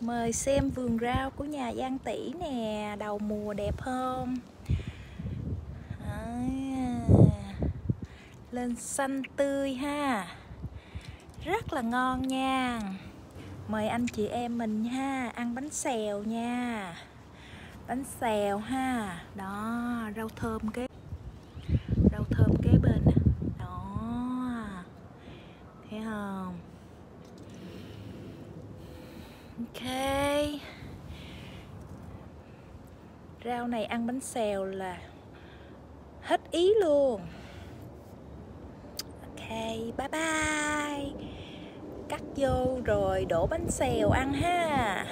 Mời xem vườn rau của nhà Giang Tỷ nè Đầu mùa đẹp không? À, Lên xanh tươi ha. Rất là ngon nha. Mời anh chị em mình ha Ăn bánh xèo nha. Bánh xèo ha. Đó rau thơm kế Rau thơm kế bên. Đó. Thấy không? Ok. Rau này ăn bánh xèo là hết ý luôn. Ok, bye bye. Cắt vô rồi đổ bánh xèo ăn ha.